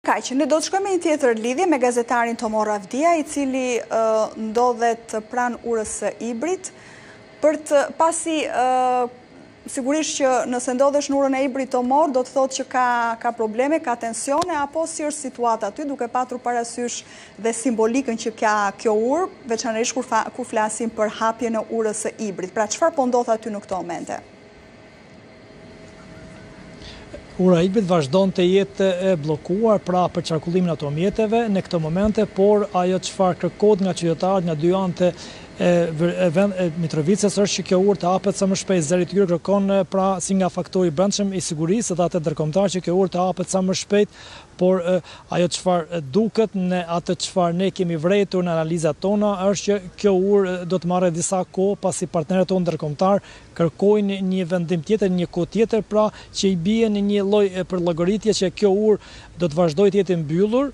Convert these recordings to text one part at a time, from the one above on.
Kaq, ne do të shkojmë me një tjetër lidhje me gazetarin Tomorr Avdia, i cili ndodhet pranë urës së Ibrit, për të, pasi sigurisht që nëse ndodhesh në urën e Ibrit Tomorr, do të thotë që ka ka probleme, ka tensione, apo si është situata aty, duke patur parasysh dhe simbolikën që ka kjo urë, veçanërisht kur kur flasim për hapjen e urës së Ibrit. Pra çfarë po ndodh aty në këto momente? Ura e Ibrit vazhdon të jetë e bllokuar pra për qarkullimin e automjeteve në këto momente, por ajo çfarë kërkohet nga qytetarët nga dy anët e Mitrovicës është që kjo urë të hapet sa më shpejt. Zëri i tyre kërkon pra si nga faktori i brendshëm i sigurisë dhe ai ndërkombëtar që kjo urë të hapet sa më shpejt, por ajo çfarë duket në atë çfarë ne kemi vërejtur në analizat tona është që kjo urë do të marrë disa kohë pasi partnerët tonë ndërkombëtarë kërkojnë një vendim tjetër, një kohë tjetër pra që i bie në një lloj përllogaritje që kjo urë do të vazhdojë të jetë e mbyllur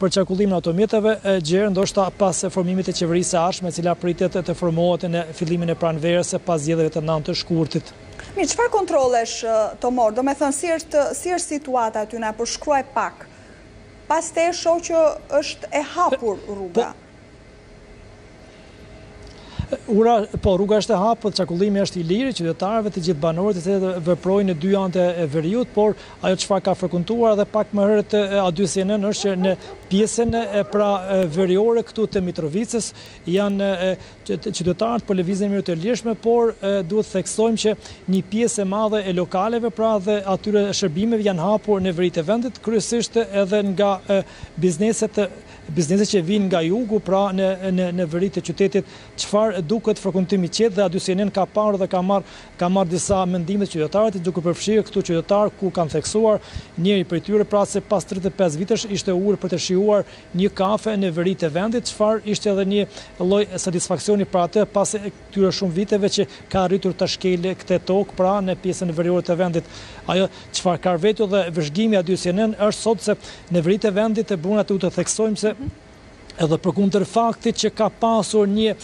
për qarkullimin e automjeteve gjer ndoshta pas formimit të qeverisë së ardhshme e cila pritet të formohet në fillimin e pranverës pas zgjedhjeve të nëntë shkurtit. Mirë, çfarë kontrollesh Tomorr? Domethënë si është si është situata aty na e përshkruaj pak. Pas teje shoh që është e hapur rruga. Ura, po, rruga është e hapur, qarkullimi është i lirë i qytetarëve, të gjithë banorët të cilët veprojnë në dy anët e veriut, por ajo çfarë ka frekuentuar edhe pak më herët A2 CNN është që në pjesën e pra veriore këtu të Mitrovicës janë qytetarët po lëvizin në mënyrë të lirshme, por duhet të theksojmë që një pjesë e madhe e lokaleve pra dhe atyre shërbimeve janë hapur në veri të vendit, kryesisht edhe nga bizneset Bizneset që vijnë nga jugu, pra në në në veri të qytetit, çfarë duket frekuentim i qetë dhe A2 CNN ka parë dhe ka marrë ka marrë disa mendime te qytetarët, duke përfshirë këtu qytetarë ku kanë theksuar njëri prej tyre pra se pas tridhjetë e pesë vitesh ishte ulur për të shijuar një kafe në veri të vendit, çfarë ishte edhe një lloj satisfaksioni për atë, pasi këtyre shumë viteve që ka arritur të shkelë këte tokë pra në pjesën veriore të vendit. Ajo çfarë ka vërejtur dhe vëzhgimi i A2 CNN është sot se në veri të vendit vlen aty të theksojmë se edhe përkundër faktit që ka pasur një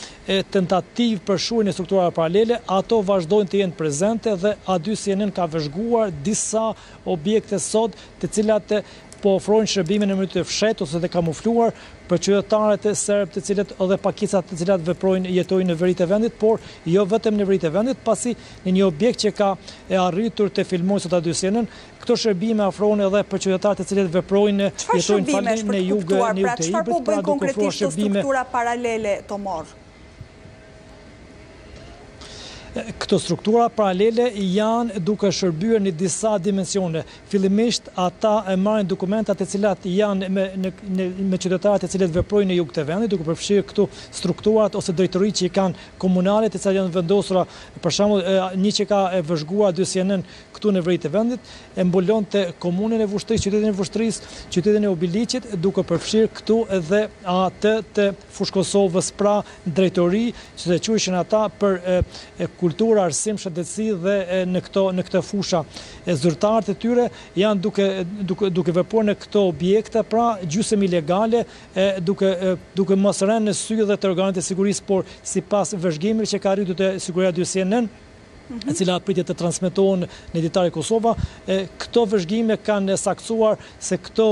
tentativë për shuarjen e strukturave paralele ato vazhdojnë të jenë prezente dhe A2 CNN ka vëzhguar disa objekte sot, të cilat po ofrojnë shërbime në mënyrë të fshehtë ose të kamufluar për qytetarët serbë të cilët dhe pakicat të cilat veprojnë, jetojnë në veri të vendit, por jo vetëm në veri të vendit, pasi në një objekt që ka arritur të filmojë sot A2 CNN, këto shërbime ofrohen edhe për qytetarët të cilët veprojnë, jetojnë falje në jug, në jug të Ibrit, pra duke ofruar shërbime. Këto struktura paralele janë duke shërbyer në disa dimensione. Fillimisht, ata marrin dokumenta të cilat janë me me qytetarët të cilët veprojnë në jug të vendit, duke përfshirë këtu strukturat ose drejtoritë që i kanë komunale, të cilat janë vendosura, për shembull, një që ka vëzhguar A2 CNN këtu në veri të vendit, e mbulonte komunën e Vushtrrisë, qytetin e Vushtrrisë, qytetin e Obiliqit, duke përfshirë këtu edhe atë të Fushë Kosovës pra drejtori që të quheshin ata për kulturë arsim shëndetësi dhe në këto në këto fusha e zyrtarët e tyre janë duke duke duke vepruar në këto objekte pra gjysëm ilegale e duke duke mos rënë në sy dhe te organet e sigurisë por sipas vëzhgimeve që ka arritur të sigurojë A2 CNN e cila pritet të transmetohen në Ditari Kosova e këto vëzhgime kanë saktësuar se këto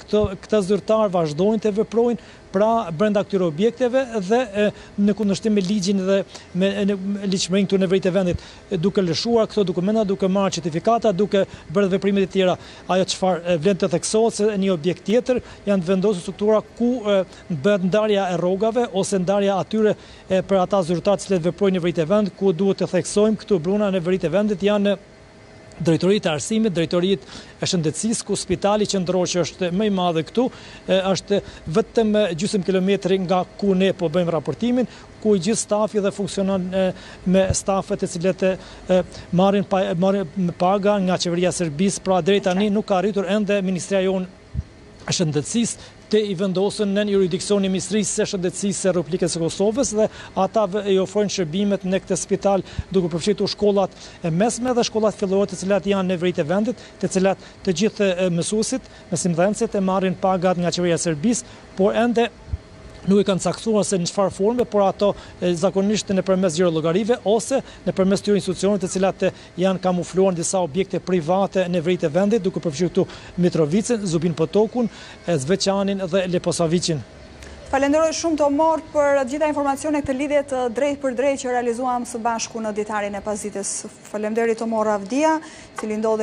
këto këta zyrtarë vazhdojnë të veprojnë pra brenda këtyre objekteve dhe në kundërshtim me ligjin dhe me ligjshmërinë këtu në veri të vendit, duke lëshuar këto dokumenta, duke marrë certifikata, duke bërë edhe veprime të tjera. Ajo çfarë vlen të theksohet se në një objekt tjetër janë të vendosur struktura ku bëhet ndarja e rrogave ose ndarja atyre për ata zyrtarë të cilët veprojnë në veri të vendit, ku duhet të theksojmë këtu Bruna në veri të vendit janë drejtoritë e arsimit, drejtoritë e shëndetësisë, ku spitali qendror që është më i madhi këtu, është vetëm gjysëm kilometri nga ku ne po bëjmë raportimin, ku i gjithë stafi dhe funksionon me stafe të cilët marrin paga nga qeveria e Serbisë, pra deri tani nuk ka arritur ende Ministria jonë e Shëndetësisë, t'i vendosin nën juridiksionin e Ministrisë së Shëndetësisë së Republikës së Kosovës dhe ata i ofrojnë shërbimet në këtë spital duke përfshirë këtu shkollat e mesme dhe shkollat fillore të cilat janë në veri të vendit të cilat të gjithë mësuesit, mësimdhënësit e marrin pagat nga qeveria e Serbisë por ende nuk e kanë caktuar se në çfarë forme por ato zakonisht nëpërmes xhirollogarive ose nëpërmes këtyre institucioneve të cilat Janë kamufluar në disa objekte private në veri të vendit, duke përfshirë këtu Mitrovicën, Zubin Potokun, Zveçanin dhe Leposaviqin. Të falenderoj shumë Tomorr për të gjitha informacionet këtë lidhje të drejtpërdrejtë që realizuam së bashku në Ditarin e Pasdites. Faleminderit Tomorr Avdia, i cili ndodhej në.